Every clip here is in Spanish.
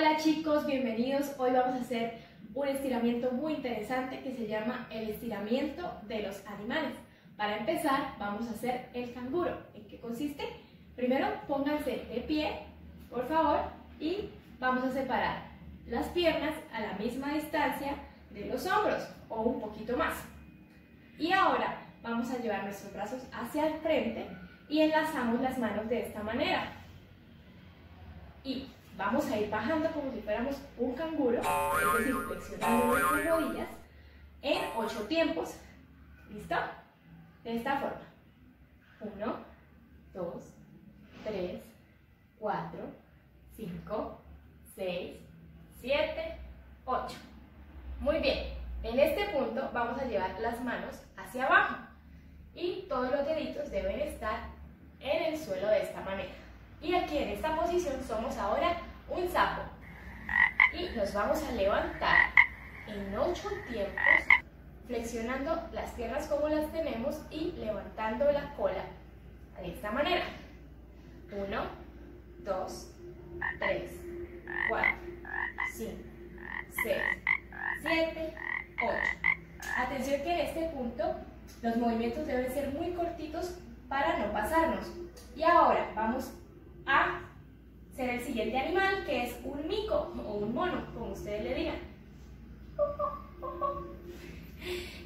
Hola chicos, bienvenidos. Hoy vamos a hacer un estiramiento muy interesante que se llama el estiramiento de los animales. Para empezar, vamos a hacer el canguro. ¿En qué consiste? Primero, pónganse de pie, por favor, y vamos a separar las piernas a la misma distancia de los hombros o un poquito más. Y ahora vamos a llevar nuestros brazos hacia el frente y enlazamos las manos de esta manera. Y vamos a ir bajando como si fuéramos un canguro, es decir, flexionando nuestras rodillas en ocho tiempos. ¿Listo? De esta forma. Uno, dos, tres, cuatro, cinco, seis, siete, ocho. Muy bien. En este punto vamos a llevar las manos hacia abajo y todos los deditos deben estar en el suelo de esta manera. Y aquí en esta posición somos ahora un sapo. Y nos vamos a levantar en ocho tiempos, flexionando las piernas como las tenemos y levantando la cola de esta manera. Uno, dos, tres, cuatro, cinco, seis, siete, ocho. Atención que en este punto los movimientos deben ser muy cortitos para no pasarnos. Y ahora vamos a ser el siguiente animal, que es un mico o un mono, como ustedes le digan.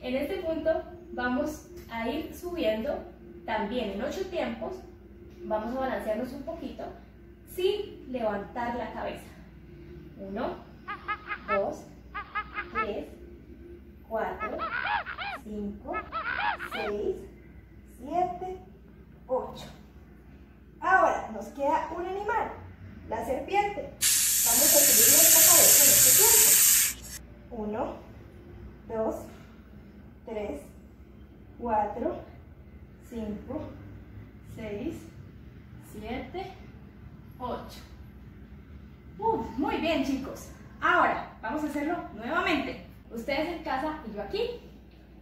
En este punto vamos a ir subiendo también en ocho tiempos. Vamos a balancearnos un poquito sin levantar la cabeza. Uno, dos, tres, cuatro, cinco, seis, siete, ocho. Ahora nos queda un animal, la serpiente. Vamos a subir nuestra cabeza en este tiempo. Uno, dos, tres, cuatro, cinco, seis, siete, ocho. muy bien chicos. Ahora vamos a hacerlo nuevamente. Ustedes en casa y yo aquí.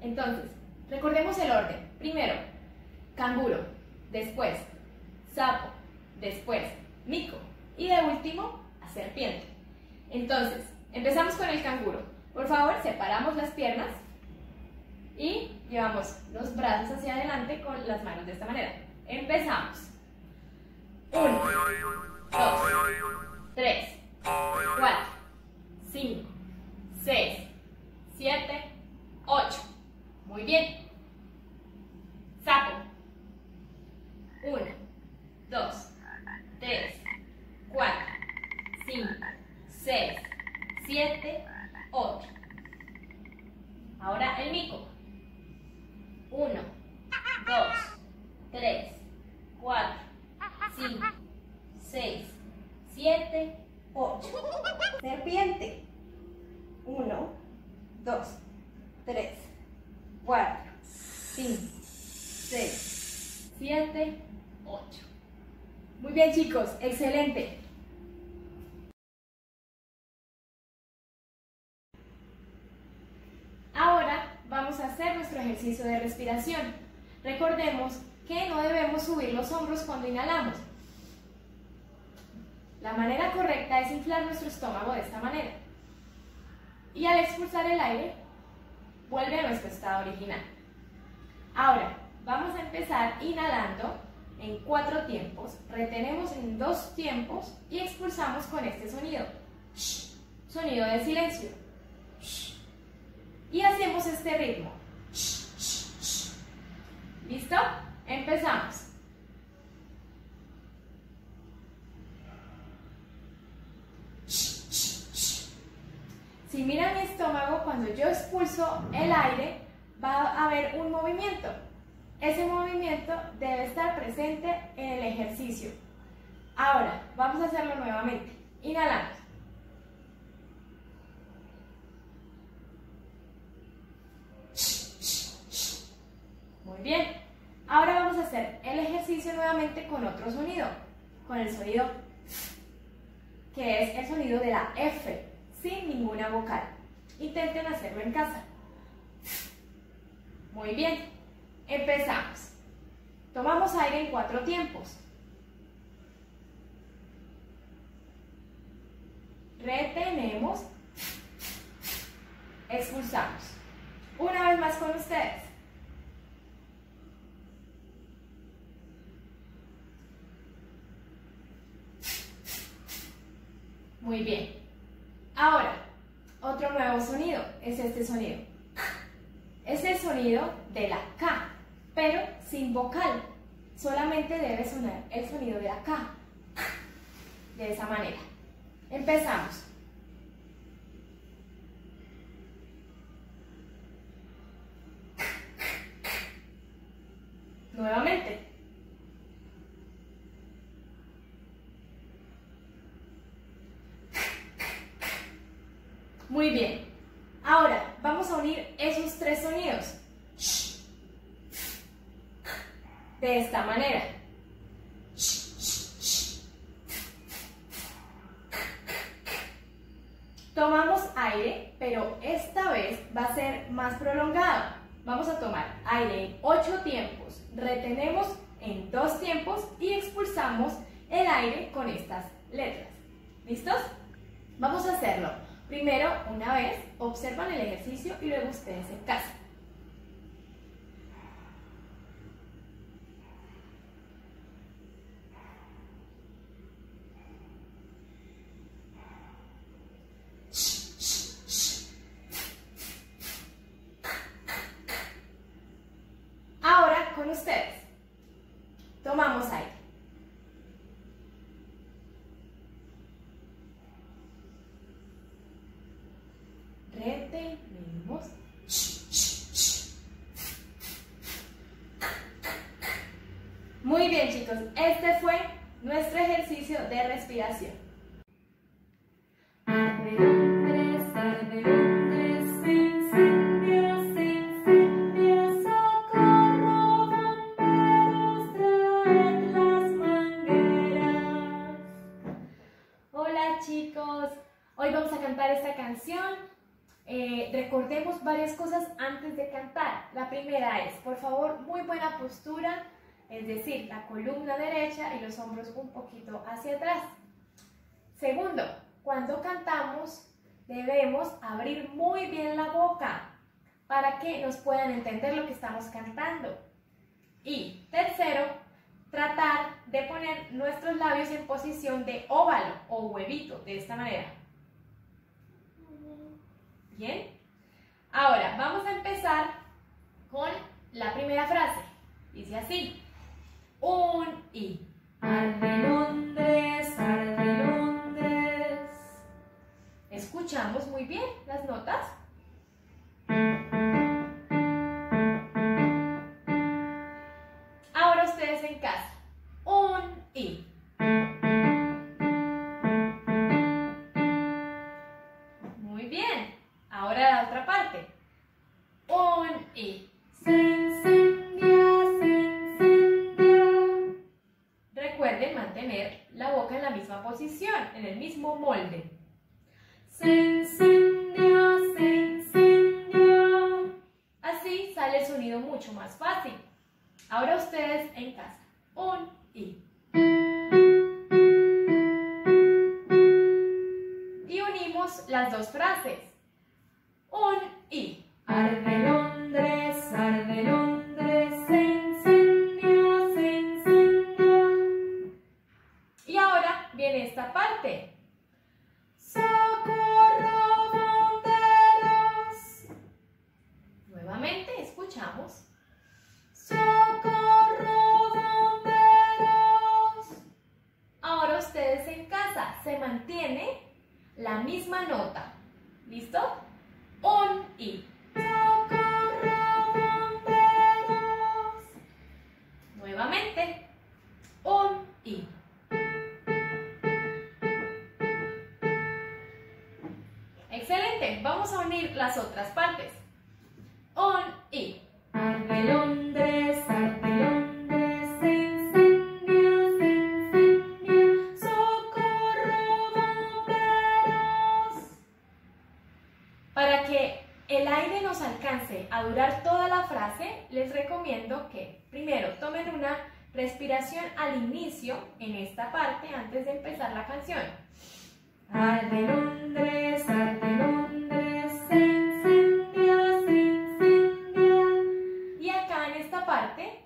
Entonces, recordemos el orden. Primero, canguro. Después, sapo, después mico y de último, a serpiente. Entonces, empezamos con el canguro. Por favor, separamos las piernas y llevamos los brazos hacia adelante con las manos de esta manera. Empezamos. Uno, dos, tres, cuatro, cinco, seis, siete, ocho. Muy bien. Saco. Uno, dos, 5, 6, 7, 8. Muy bien chicos, excelente. Ahora vamos a hacer nuestro ejercicio de respiración. Recordemos que no debemos subir los hombros cuando inhalamos. La manera correcta es inflar nuestro estómago de esta manera. Y al expulsar el aire, vuelve a nuestro estado original. Ahora, vamos a empezar inhalando en cuatro tiempos, retenemos en dos tiempos y expulsamos con este sonido. Sonido de silencio. Y hacemos este ritmo. ¿Listo? Empezamos. Si miran mi estómago, cuando yo expulso el aire, va a haber un movimiento. Ese movimiento debe estar presente en el ejercicio. Ahora, vamos a hacerlo nuevamente. Inhalamos. Muy bien. Ahora vamos a hacer el ejercicio nuevamente con otro sonido, con el sonido que es el sonido de la F, sin ninguna vocal. Intenten hacerlo en casa. Muy bien. Empezamos. Tomamos aire en cuatro tiempos. retenemos, expulsamos. Una vez más con ustedes. Muy bien. Ahora, otro nuevo sonido es este sonido. De la K, pero sin vocal. Solamente debe sonar el sonido de la K. De esa manera. Empezamos. Nuevamente. Muy bien. Ahora, vamos a unir esos tres sonidos. De esta manera. Tomamos aire, pero esta vez va a ser más prolongado. Vamos a tomar aire en ocho tiempos, retenemos en dos tiempos y expulsamos el aire con estas letras. ¿Listos? Vamos a hacerlo. Primero, una vez, observan el ejercicio y luego ustedes en casa. Ahora con ustedes. Tomamos aire. Retenemos. Muy bien chicos, este fue nuestro ejercicio de respiración. Hola chicos, hoy vamos a cantar esta canción. Eh, recordemos varias cosas antes de cantar. La primera es, por favor, muy buena postura, es decir, la columna derecha y los hombros un poquito hacia atrás. Segundo, cuando cantamos debemos abrir muy bien la boca para que nos puedan entender lo que estamos cantando. Y tercero, tratar de poner nuestros labios en posición de óvalo o huevito, de esta manera. Bien. Ahora, vamos a empezar con la primera frase. Dice así. Un y. Arde Londres, arde Londres. Escuchamos muy bien las notas. Ahora ustedes en casa. Un y. Ahora ustedes en casa. Un y. Y unimos las dos frases. Un y. Arde Londres, arde Londres, Excelente. Vamos a unir las otras partes. Un y. Para que el aire nos alcance a durar toda la frase, les recomiendo que primero tomen una respiración al inicio en esta parte antes de empezar la canción.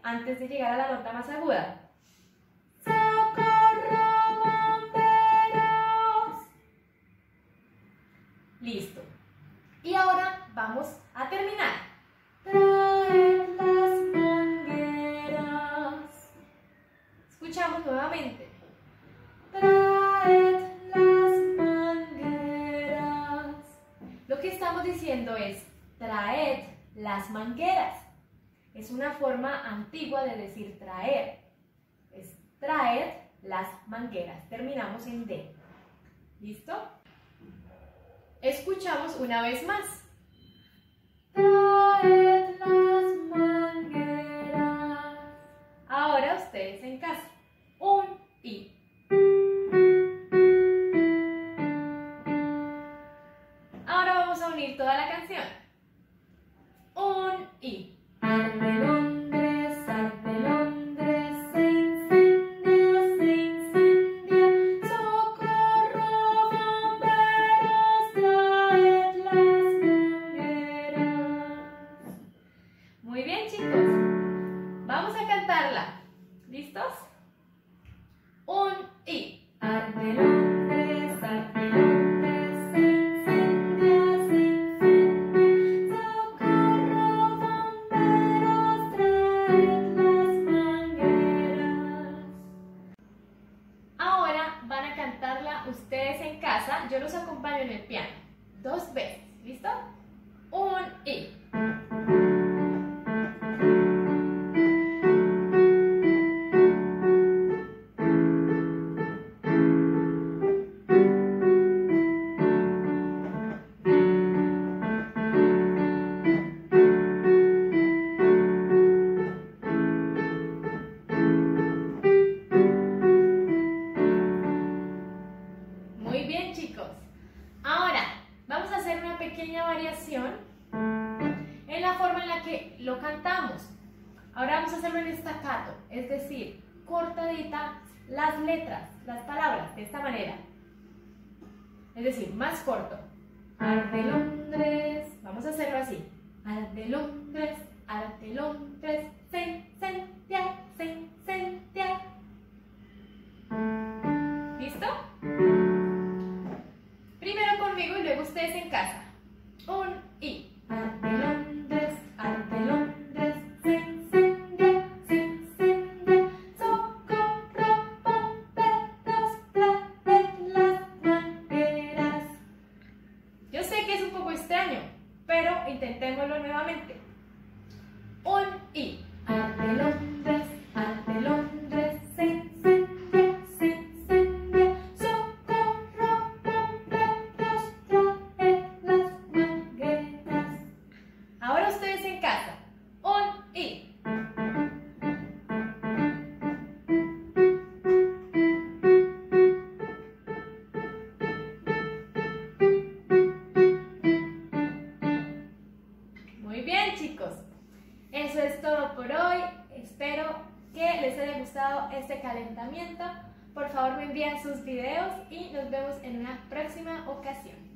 Antes de llegar a la nota más aguda, ¡Socorro, listo. Y ahora vamos a terminar. Traed las mangueras. Escuchamos nuevamente. Traed las mangueras. Es una forma antigua de decir traer. Es traed las mangueras. Terminamos en D. ¿Listo? Escuchamos una vez más. Ustedes en casa. Yo los acompaño en el piano. Dos veces. ¿Listo? Vamos a hacerlo en estacato, es decir, cortadita las letras, las palabras, de esta manera. Es decir, más corto. Arde Londres. Vamos a hacerlo así. Arde Londres, arde Londres, extraño, pero intentémoslo nuevamente. Un y. Arde Por favor, me envían sus videos y nos vemos en una próxima ocasión.